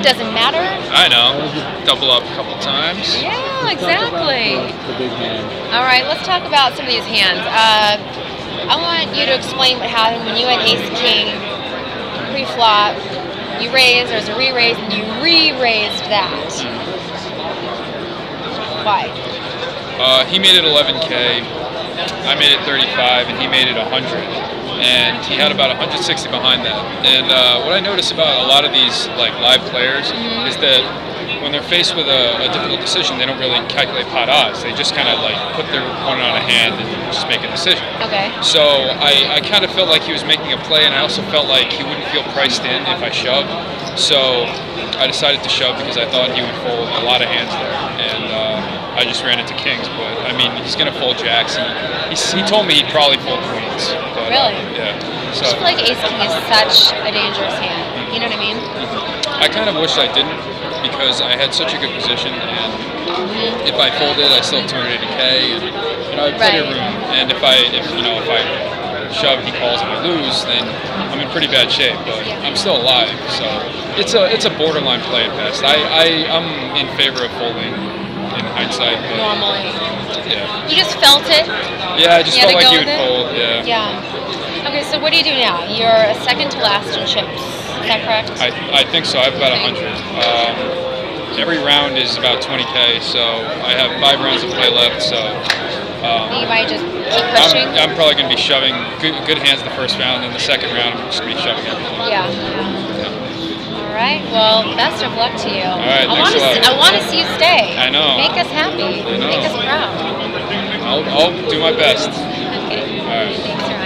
that doesn't matter. I know. Double up a couple times. Yeah, exactly. The big hand. All right, let's talk about some of these hands. Uh, I want you to explain what happened when you had Ace King pre-flop. You raised, there's a re-raise, and you re-raised that. Why? Uh, he made it 11k. I made it 35, and he made it 100. And he had about 160 behind that. And uh, what I notice about a lot of these like live players is that when they're faced with a, a difficult decision, they don't really calculate pot odds. They just kind of like put their opponent on a hand and just make a decision. Okay. So I, I kind of felt like he was making a play, and I also felt like he wouldn't feel priced in if I shoved. So I decided to shove because I thought he would fold a lot of hands there, and uh, I just ran into kings. But I mean, he's going to fold jacks. He, he's, he told me he'd probably fold queens. But, uh, Really? yeah. I So just feel like Ace King is such a dangerous hand. You know what I mean? I kind of wish I didn't because I had such a good position, and if I folded, I still turned it into K, and you know I have plenty of room. And if I, if you know, if I shove, he calls, and I lose, then I'm in pretty bad shape. But I'm still alive, so it's a it's a borderline play at best. I I am in favor of folding in hindsight, but Normally. yeah, You just felt it? yeah, I just You felt like go would fold. Yeah. Yeah. Okay, so what do you do now? You're a second to last in chips. Is that correct? I, I think so. I have about 100. Um, every round is about 20k, so I have five rounds of play left. So you um, might just keep pushing. I'm, I'm probably going to be shoving good, good hands the first round, and the second round I'm just going to be shoving everything. yeah. All right. Well, best of luck to you. All right, I thanks want a to. lot. I want to see you stay. I know. Make us happy. Make us proud. I'll, I'll do my best. Okay. All right.